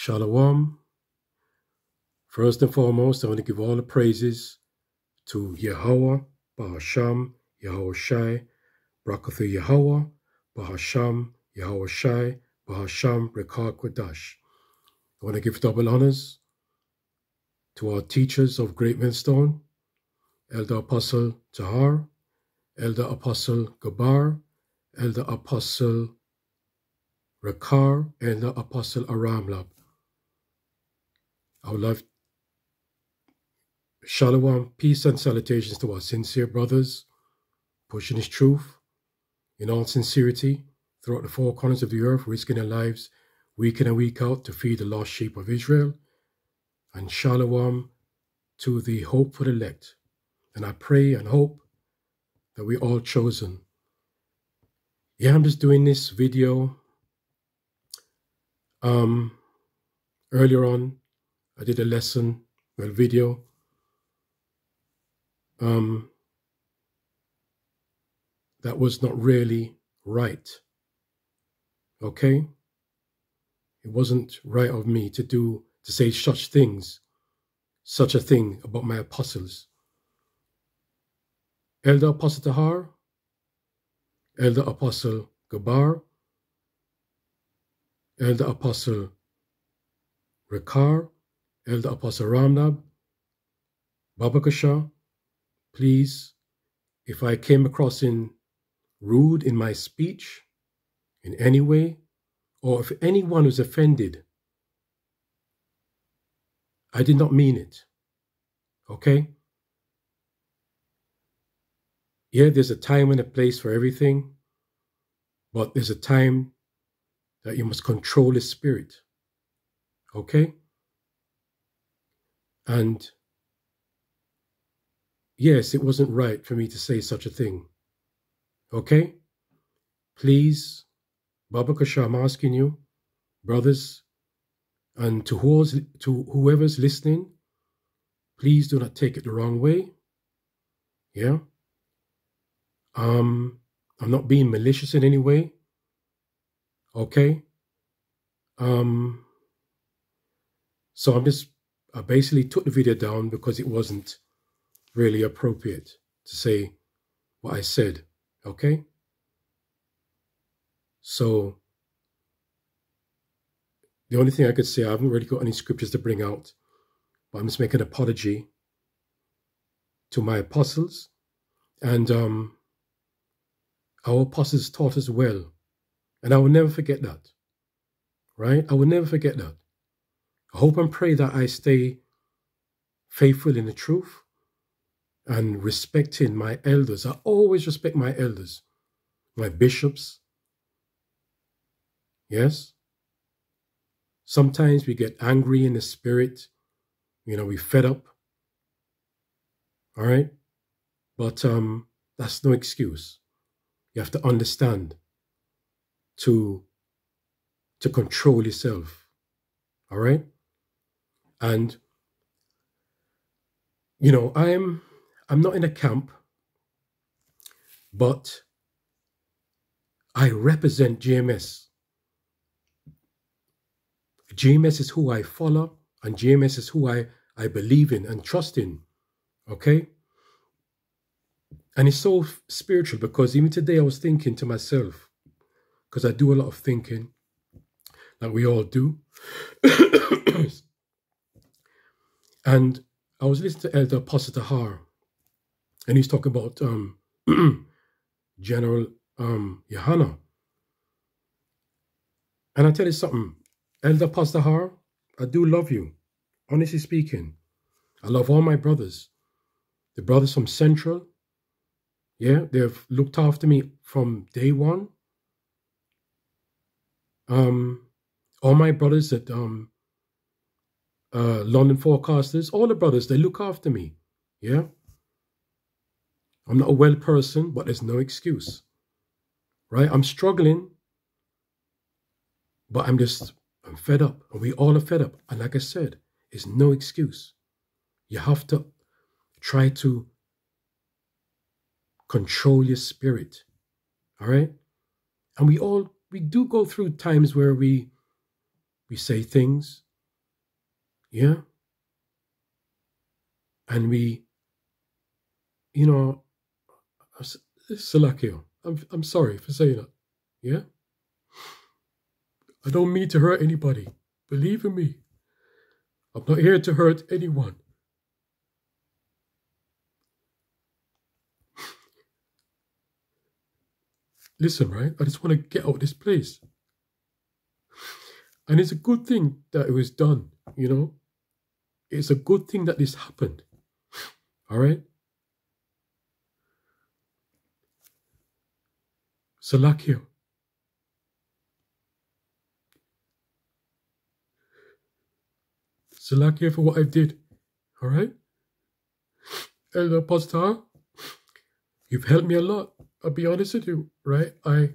Shalom. First and foremost, I want to give all the praises to Yahweh, Bahasham, Yahweh Shai, Brakathu Yahweh, Bahasham, Yahweh Shai, Bahasham, Rekar Kodash. I want to give double honors to our teachers of Great Millstone, Elder Apostle Tahar, Elder Apostle Gabar, Elder Apostle Rekar, Elder Apostle Aramlab. Would love shalom, peace and salutations to our sincere brothers, pushing his truth in all sincerity throughout the four corners of the earth, risking their lives week in and week out to feed the lost sheep of Israel. And shalom to the hopeful elect. And I pray and hope that we're all chosen. Yeah, I'm just doing this video. Um, earlier on, I did a lesson, well, video. Um, that was not really right. Okay? It wasn't right of me to do, to say such things, such a thing about my apostles. Elder Apostle Tahar, Elder Apostle Gabar, Elder Apostle Rekar, Elder Apostle Ramnab, Babakasha, please, if I came across in rude in my speech in any way, or if anyone was offended, I did not mean it. Okay? Yeah, there's a time and a place for everything, but there's a time that you must control the spirit. Okay? And yes, it wasn't right for me to say such a thing. Okay? Please, Baba Kasha, I'm asking you, brothers, and to, who's, to whoever's listening, please do not take it the wrong way. Yeah? Um, I'm not being malicious in any way. Okay? Um, so I'm just I basically took the video down because it wasn't really appropriate to say what I said. Okay? So, the only thing I could say, I haven't really got any scriptures to bring out, but I'm just making an apology to my apostles. And um, our apostles taught us well. And I will never forget that. Right? I will never forget that. I hope and pray that I stay faithful in the truth and respecting my elders. I always respect my elders, my bishops. Yes? Sometimes we get angry in the spirit. You know, we fed up. All right? But um, that's no excuse. You have to understand to, to control yourself. All right? And you know, I'm I'm not in a camp, but I represent GMS. GMS is who I follow, and GMS is who I, I believe in and trust in. Okay? And it's so spiritual because even today I was thinking to myself, because I do a lot of thinking, like we all do. And I was listening to Elder Apostle Tahar, and he's talking about um, General um, Yohana. And I tell you something, Elder Apostle Tahar, I do love you, honestly speaking. I love all my brothers. The brothers from Central, yeah, they've looked after me from day one. Um, all my brothers that um uh, London forecasters, all the brothers, they look after me. Yeah. I'm not a well person, but there's no excuse. Right? I'm struggling, but I'm just, I'm fed up. And we all are fed up. And like I said, it's no excuse. You have to try to control your spirit. All right? And we all, we do go through times where we, we say things Yeah? And we, you know, Salakio, I'm, I'm sorry for saying that. Yeah? I don't mean to hurt anybody. Believe in me. I'm not here to hurt anyone. Listen, right? I just want to get out of this place. And it's a good thing that it was done, you know? It's a good thing that this happened. All right? Salakio. Salakia for what I did. All right? Elder Pastor, you've helped me a lot. I'll be honest with you, right? I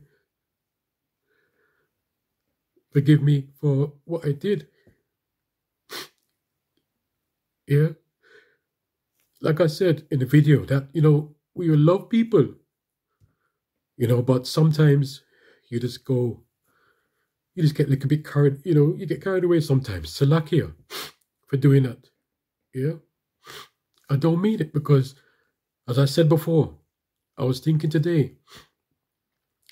forgive me for what I did. Yeah. Like I said in the video, that, you know, we love people, you know, but sometimes you just go, you just get like a bit carried, you know, you get carried away sometimes. Salakia for doing that. Yeah? I don't mean it because, as I said before, I was thinking today,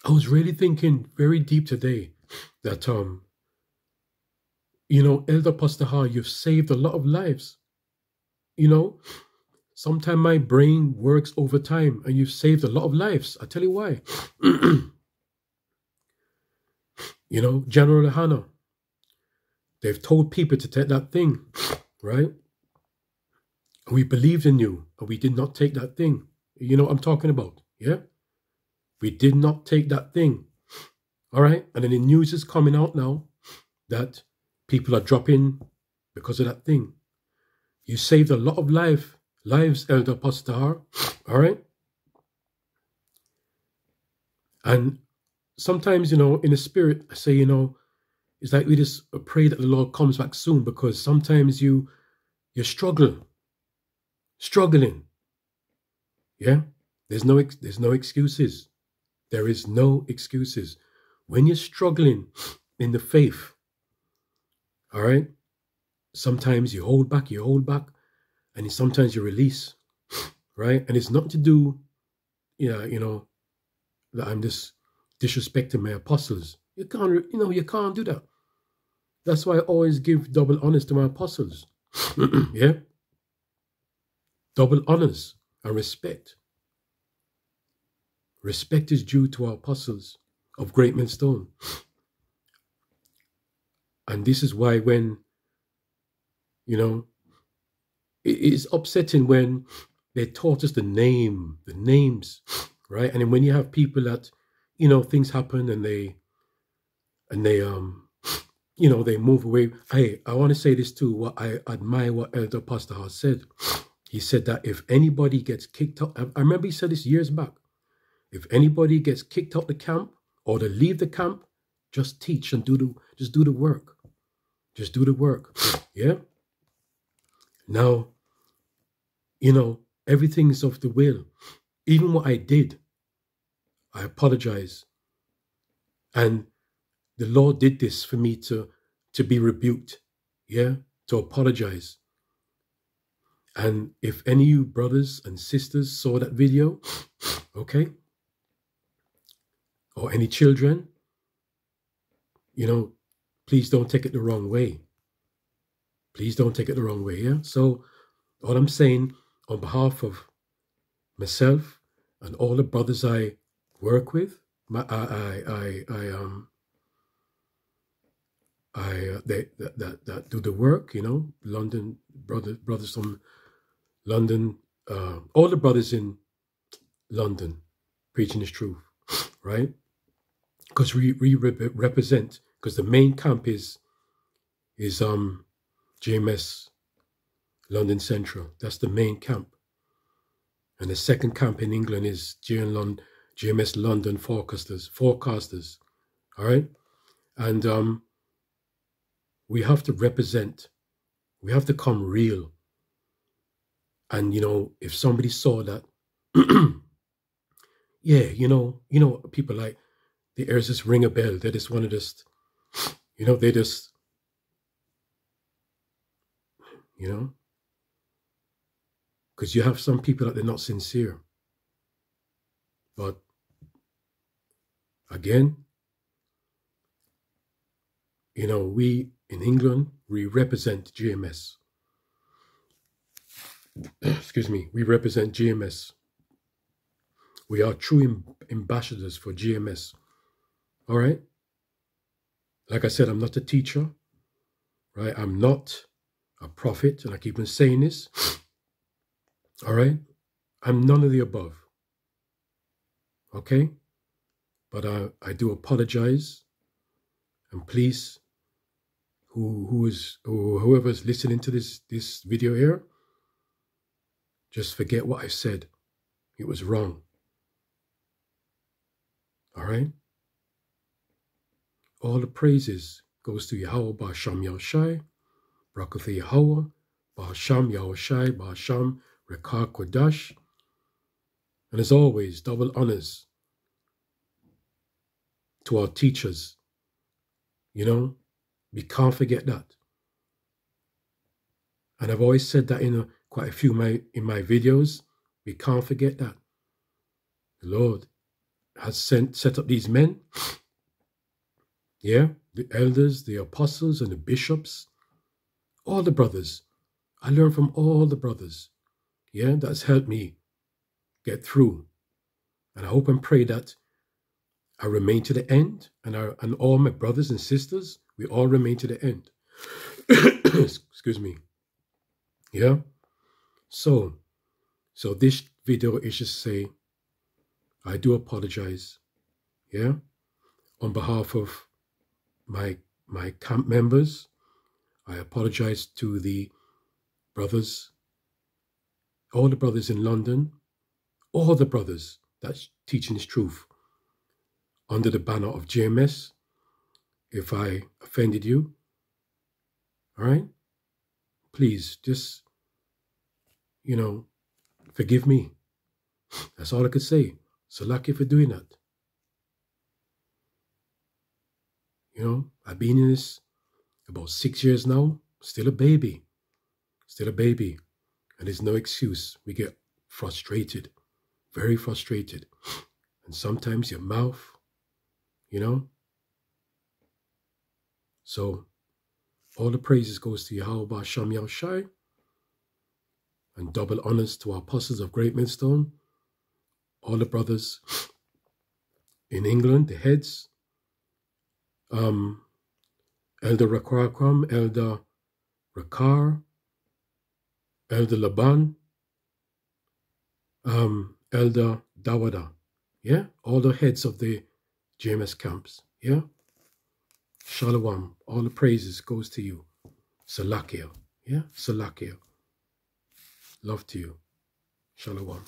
I was really thinking very deep today that, um, you know, Elder Pastaha, you've saved a lot of lives. You know, sometimes my brain works overtime and you've saved a lot of lives. I tell you why. you know, General Hanna, they've told people to take that thing right? We believed in you, and we did not take that thing. You know what I'm talking about, yeah? We did not take that thing. All right? And then the news is coming out now that people are dropping because of that thing. You saved a lot of life, lives, Elder Pastor. All right? And sometimes, you know, in the spirit, I say, you know, it's like we just pray that the Lord comes back soon because sometimes you you struggle, struggling. Yeah, there's no there's no excuses. There is no excuses when you're struggling in the faith. All right. Sometimes you hold back, you hold back, and sometimes you release, right? And it's not to do, yeah, you know, that I'm just disrespecting my apostles. You can't, you know, you can't do that. That's why I always give double honors to my apostles. yeah? Double honors and respect. Respect is due to our apostles of Great Millstone. And this is why when, you know, it is upsetting when they taught us the name, the names, right? And then when you have people that, you know, things happen and they, and they, um, you know, they move away. Hey, I want to say this too. What I admire what Elder Pastor has said. He said that if anybody gets kicked out, I remember he said this years back. If anybody gets kicked out the camp or to leave the camp, just teach and do the just do the work. Just do the work. Yeah. Now, you know, everything is of the will. Even what I did, I apologize. And the Lord did this for me to, to be rebuked, yeah, to apologize. And if any of you brothers and sisters saw that video, okay, or any children, you know, please don't take it the wrong way. Please don't take it the wrong way, yeah? So, all I'm saying on behalf of myself and all the brothers I work with, my, I, I, I, I um, I uh, they that, that, that do the work, you know, London brothers brothers from London, uh, all the brothers in London preaching this truth, right? Because we, we represent because the main camp is is um GMS London Central. That's the main camp. And the second camp in England is GMS London Forecasters, Forecasters. All right. And um, we have to represent, we have to come real. And, you know, if somebody saw that, yeah, you know, you know, people like the airs just ring a bell. They just want to just, you know, they just, You know? Because you have some people that they're not sincere. But again, you know, we in England, we represent GMS. Excuse me, we represent GMS. We are true ambassadors for GMS. All right? Like I said, I'm not a teacher, right? I'm not a prophet, and I keep on saying this. All right? I'm none of the above. Okay? But I, I do apologize. And please, who who is who, whoever's listening to this this video here, just forget what I said. It was wrong. All right? All the praises goes to Yahweh Ba'asham Yahushai, Brakatha Yahweh, Ba'asham Yahushai, Ba'asham Rekar Kodash. And as always, double honors to our teachers. You know, we can't forget that. And I've always said that in a, quite a few my, in my videos. We can't forget that. The Lord has sent set up these men. Yeah, the elders, the apostles, and the bishops, all the brothers. I learned from all the brothers. Yeah, that's helped me get through. And I hope and pray that I remain to the end, and our, and all my brothers and sisters, we all remain to the end. Excuse me. Yeah. So, so this video is just say, I do apologize. Yeah, on behalf of my my camp members, I apologize to the brothers, all the brothers in London, all the brothers that's teaching this truth under the banner of GMS. If I offended you, all right, please just, you know, forgive me. That's all I could say. So lucky for doing that. You know, I've been in this about six years now, still a baby, still a baby. And there's no excuse. We get frustrated, very frustrated. And sometimes your mouth, you know. So all the praises goes to Yahweh Sham Yahushai and double honors to our apostles of Great Millstone all the brothers in England, the heads, um, Elder Rakrakram, Elder Rakar, Elder Laban, um, Elder Dawada. Yeah, all the heads of the GMS camps. Yeah, Shalom. All the praises goes to you. Salakia. Yeah, Salakia. Love to you. Shalom.